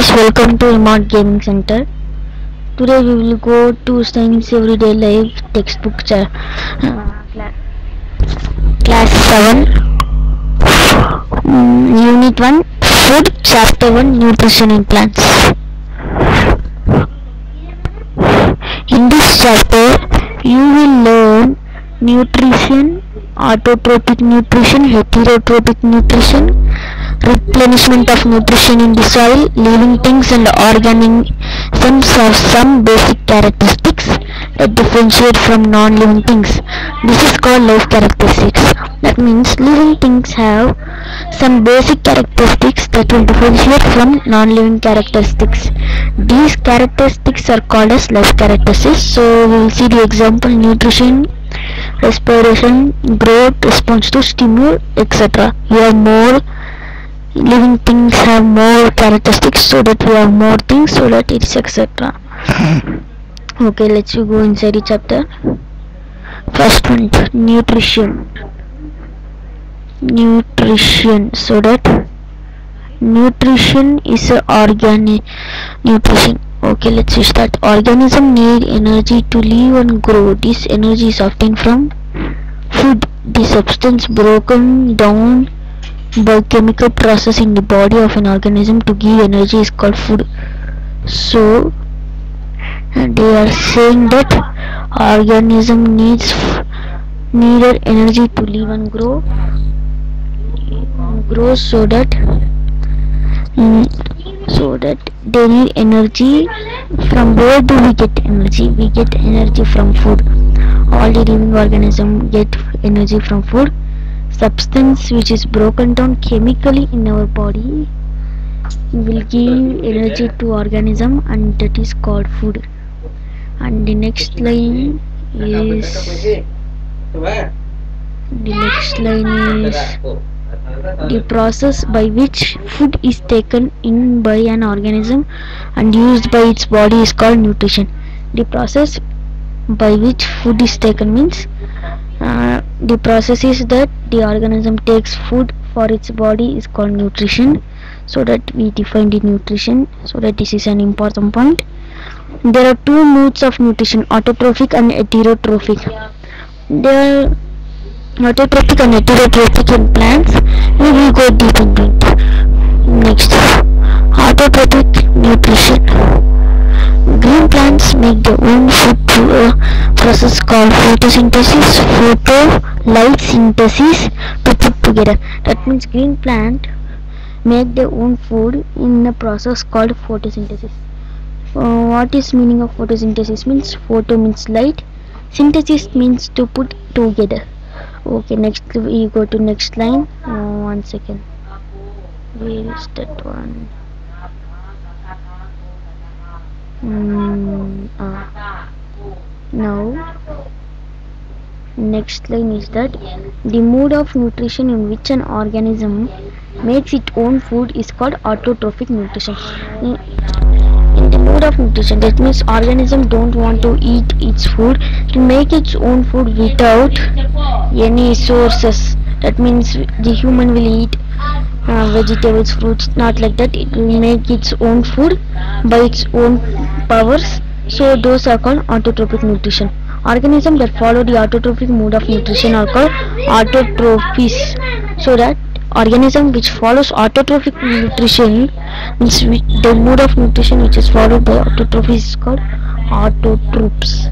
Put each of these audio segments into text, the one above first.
guys welcome to remote gaming center. Today we will go to science everyday life textbook uh, class 7 mm, unit 1 food chapter 1 nutrition in plants. In this chapter you will learn nutrition autotrophic nutrition heterotrophic nutrition replenishment of nutrition in the soil, living things and organisms have some basic characteristics that differentiate from non-living things. This is called life characteristics. That means living things have some basic characteristics that will differentiate from non-living characteristics. These characteristics are called as life characteristics. So we will see the example nutrition, respiration, growth, response to stimuli, etc. You have more living things have more characteristics so that we have more things so that it's etc hmm. okay let's go inside the chapter. First one nutrition. Nutrition so that nutrition is a organic nutrition. Okay let's start. Organism need energy to live and grow. This energy is obtained from food. The substance broken down by chemical process in the body of an organism to give energy is called food. So they are saying that organism needs needed energy to live and grow grow so that mm, so that they need energy from where do we get energy? We get energy from food. All the living organism get energy from food substance which is broken down chemically in our body will give energy to organism and that is called food. And the next line is the next line is the process by which food is taken in by an organism and used by its body is called nutrition. The process by which food is taken means uh, the process is that the organism takes food for its body is called nutrition so that we define the nutrition so that this is an important point. There are two modes of nutrition autotrophic and heterotrophic. There are autotrophic and heterotrophic in plants. We will go deep into it next autotrophic nutrition. Green plants make their own food through a process called photosynthesis photo light synthesis to put together. That means green plant make their own food in a process called photosynthesis. Uh, what is meaning of photosynthesis? Means photo means light. Synthesis means to put together. Okay next we go to next line. Uh, one second. Where is that one? Mm, uh, now next line is that the mode of nutrition in which an organism makes its own food is called autotrophic nutrition. In, the mode of nutrition that means organism don't want to eat its food to make its own food without any sources. That means the human will eat uh, vegetables fruits not like that. It will make its own food by its own powers. So those are called autotrophic nutrition organisms that follow the autotrophic mode of nutrition are called autotrophies. So that organism which follows autotrophic nutrition means the mode of nutrition which is followed by autotrophies is called autotrophs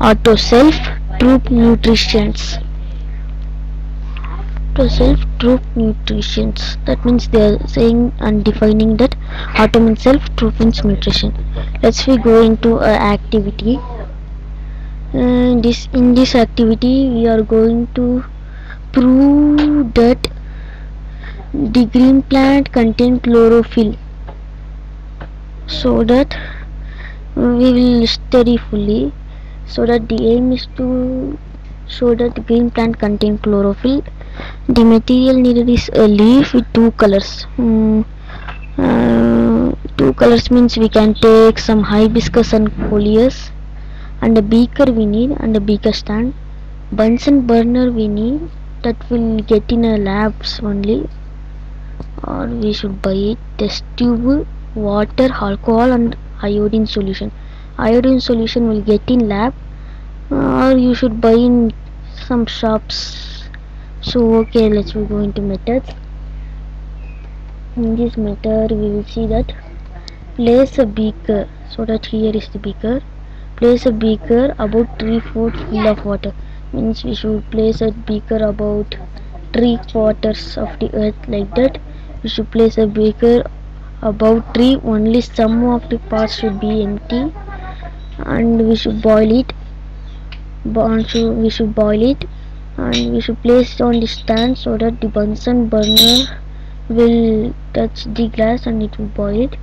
auto self troph nutritions. To self troph nutritions. That means they are saying and defining that auto means self troph means nutrition. Let's we go into a activity uh, this in this activity we are going to prove that the green plant contain chlorophyll so that we will study fully. So that the aim is to show that the green plant contain chlorophyll. The material needed is a leaf with two colors. Hmm, uh, two colors means we can take some hibiscus and coleus and a beaker we need and a beaker stand. Bunsen burner we need that will get in a labs only. Or we should buy it. Test tube water alcohol and iodine solution. Iodine solution will get in lab or you should buy in some shops. So okay let's we go into methods. In this method we will see that place a beaker so that here is the beaker place a beaker about 3 foot full of water. Means we should place a beaker about 3 quarters of the earth like that. We should place a beaker about 3 only some of the parts should be empty. And we should boil it. We should boil it. And we should place it on the stand so that the Bunsen burner will touch the glass and it will boil. it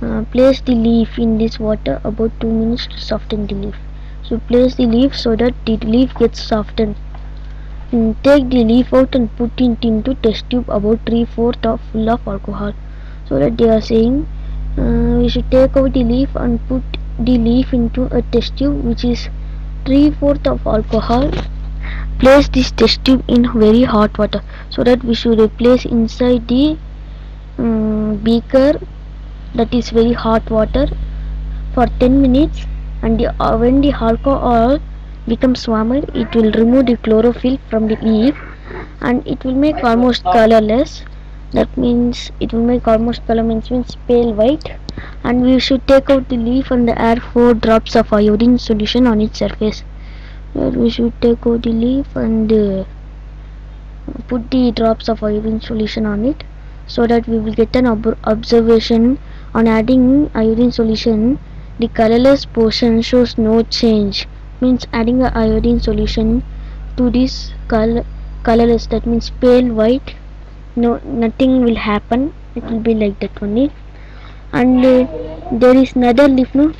uh, place the leaf in this water about 2 minutes to soften the leaf. So place the leaf so that the leaf gets softened. And mm, take the leaf out and put it into test tube about 3 fourth of full of alcohol. So that they are saying uh, we should take out the leaf and put the leaf into a test tube which is 3 fourth of alcohol. Place this test tube in very hot water so that we should replace inside the um, beaker that is very hot water for 10 minutes and the, uh, when the alcohol becomes warmer it will remove the chlorophyll from the leaf and it will make almost colorless. That means it will make almost color means, means pale white. And we should take out the leaf and add 4 drops of iodine solution on its surface. We should take out the leaf and uh, put the drops of iodine solution on it so that we will get an ob observation on adding iodine solution the colorless portion shows no change means adding a iodine solution to this color colorless that means pale white no nothing will happen it will be like that only. And uh, there is another leaf no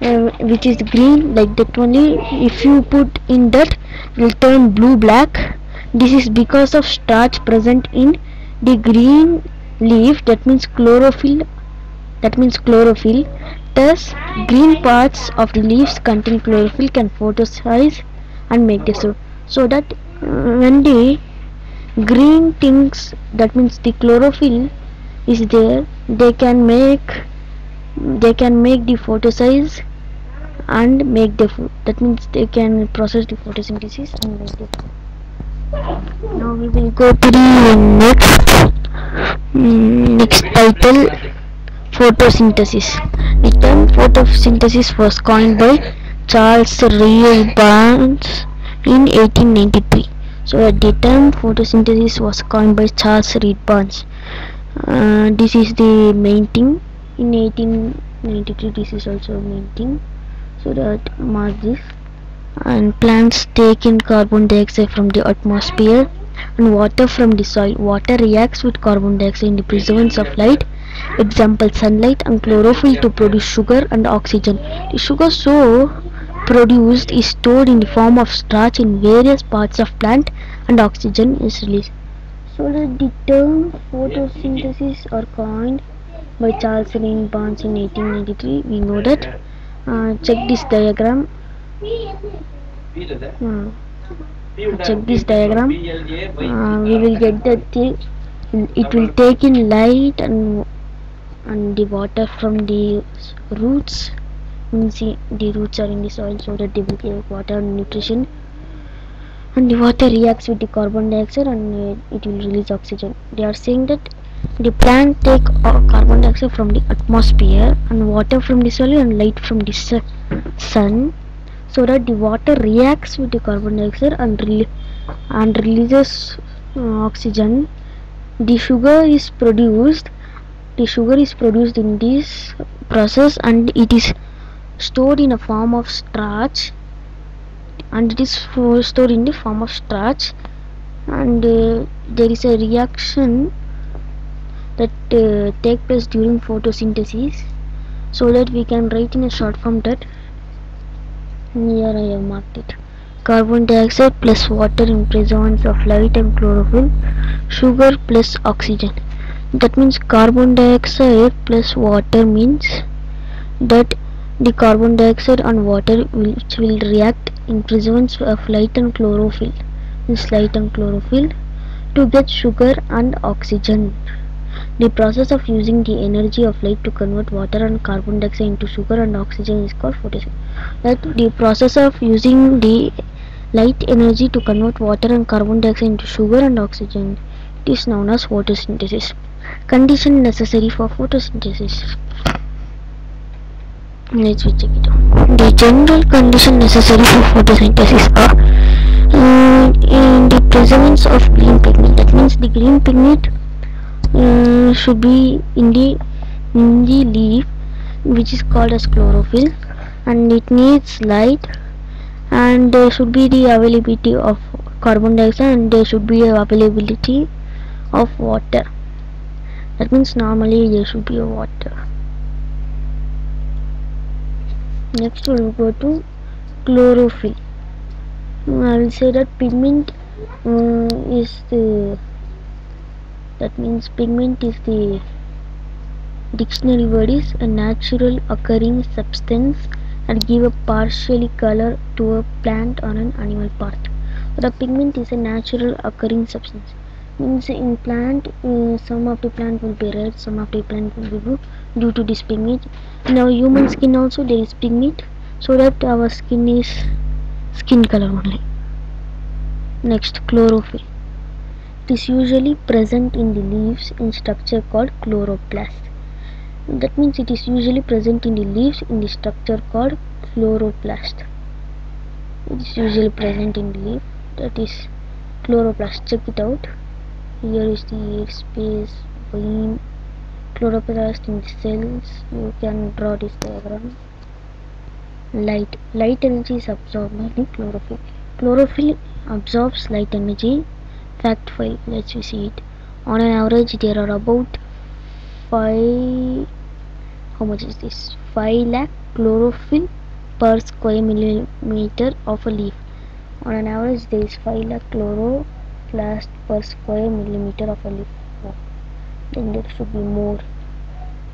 uh, which is green like that only. If you put in that will turn blue black. This is because of starch present in the green leaf that means chlorophyll that means chlorophyll. Thus green parts of the leaves contain chlorophyll can photosynthesize and make the soup so that uh, when the green things that means the chlorophyll is there they can make they can make the photosynthesis and make the food. That means they can process the photosynthesis and make the food. Now we will go to the next um, next title photosynthesis. The term photosynthesis was coined by Charles Reid Barnes in 1893 so the term photosynthesis was coined by Charles Reid Barnes. Uh, this is the main thing. In 1893 this is also main thing. So that mark this. And plants take in carbon dioxide from the atmosphere and water from the soil. Water reacts with carbon dioxide in the presence of light example sunlight and chlorophyll to produce sugar and oxygen the sugar so produced is stored in the form of starch in various parts of plant and oxygen is released so the term photosynthesis are coined by Charles Reid Barnes in 1893. We know that. Uh, check this diagram. Uh, check this diagram. Uh, we will get that it will take in light and and the water from the roots. You see, the roots are in the soil so that they will get water and nutrition and the water reacts with the carbon dioxide and uh, it will release oxygen they are saying that the plant take carbon dioxide from the atmosphere and water from the soil and light from the sun so that the water reacts with the carbon dioxide and, re and releases uh, oxygen the sugar is produced the sugar is produced in this process and it is stored in a form of starch. And it is stored in the form of starch. And uh, there is a reaction that uh, take place during photosynthesis so that we can write in a short form that here I have marked it. Carbon dioxide plus water in presence of light and chlorophyll sugar plus oxygen that means carbon dioxide plus water means that the carbon dioxide and water which will react in presence of light and chlorophyll this light and chlorophyll to get sugar and oxygen The process of using the energy of light to convert water and carbon dioxide into sugar and oxygen is called photosynthesis. That the process of using the light energy to convert water and carbon dioxide into sugar and oxygen is known as photosynthesis. Condition necessary for photosynthesis. Let's check it out. The general condition necessary for photosynthesis are uh, in the presence of green pigment. That means the green pigment uh, should be in the in the leaf, which is called as chlorophyll, and it needs light, and there should be the availability of carbon dioxide, and there should be availability of water. That means normally there should be a water. Next we'll go to chlorophyll. I will say that pigment uh, is the that means pigment is the dictionary word is a natural occurring substance that give a partially color to a plant or an animal part. The pigment is a natural occurring substance. Means in plant, uh, some of the plant will be red, some of the plant will be blue due to this pigment. Our human skin also there is pigment, so that our skin is skin color only. Next, chlorophyll. It is usually present in the leaves in structure called chloroplast. That means it is usually present in the leaves in the structure called chloroplast. It is usually present in the leaf that is chloroplast. Check it out. Here is the space vein chloroplast in cells. You can draw this diagram. Light. Light energy is absorbed by the chlorophyll. Chlorophyll absorbs light energy. Fact file. Let's see it. On an average, there are about five. How much is this? Five lakh chlorophyll per square millimeter of a leaf. On an average, there is five lakh chloroplast per square millimeter of a leaf. Then there should be more.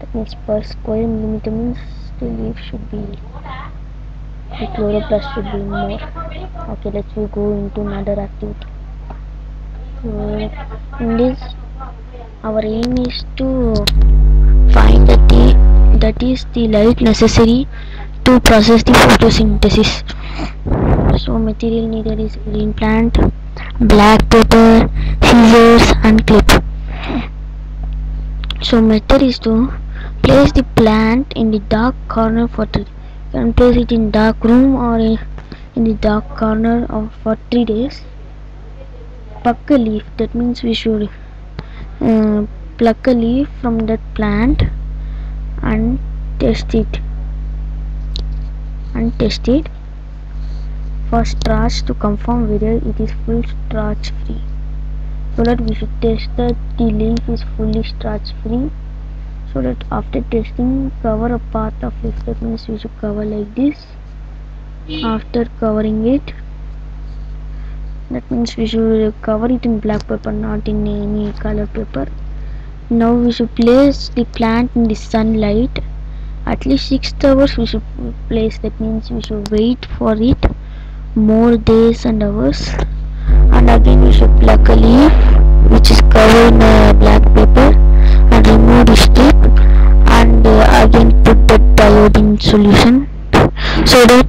That means per square millimeter means the leaf should be the chloroplast should be more okay let's we go into another activity so in this our aim is to find the that is the light necessary to process the photosynthesis so material needed is green plant black paper scissors and clip. So method is to place the plant in the dark corner for three you can place it in dark room or in, in the dark corner of for three days. Pluck a leaf that means we should uh, pluck a leaf from that plant and test it and test it for starch to confirm whether it is full starch free. So that we should test that the leaf is fully starch free. So that after testing cover a part of it that means we should cover like this. After covering it that means we should cover it in black paper not in any color paper. Now we should place the plant in the sunlight. At least 6 hours we should place that means we should wait for it more days and hours. And again we should pluck a leaf which is covered in uh, black paper and remove the strip and uh, again put the iodine solution. So that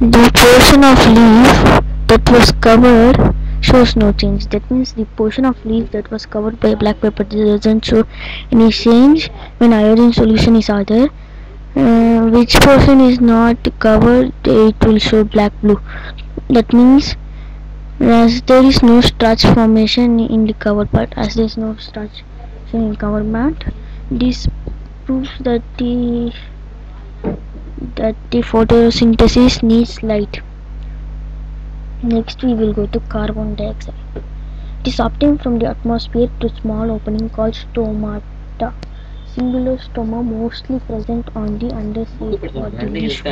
the portion of leaf that was covered shows no change. That means the portion of leaf that was covered by black paper doesn't show any change. When iodine solution is other uh, which portion is not covered it will show black blue. That means as there is no starch formation in the cover part as there is no starch in cover mat this proves that the that the photosynthesis needs light. Next we will go to carbon dioxide. It is obtained from the atmosphere through small opening called stomata singular stoma mostly present on the underside of the leaf